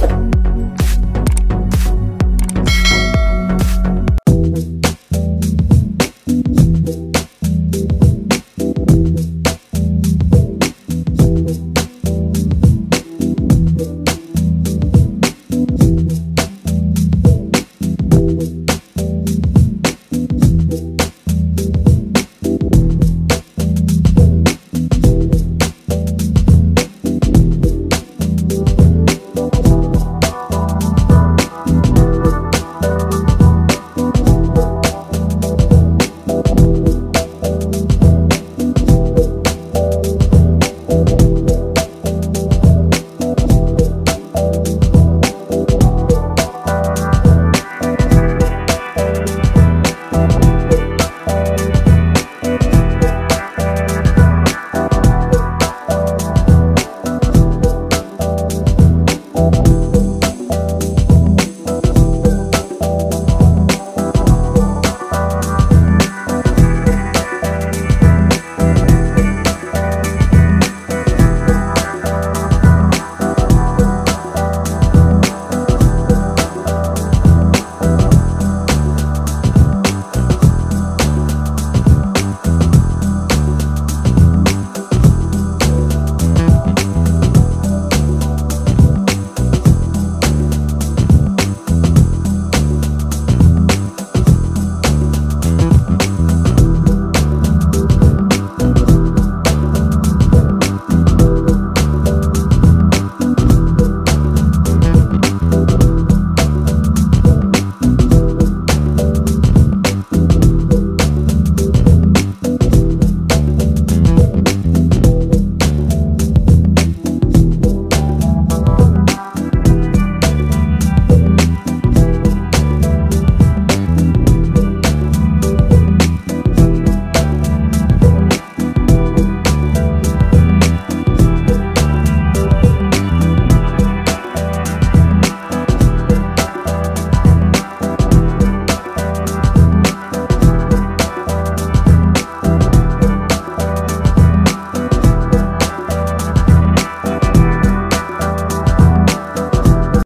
Bye.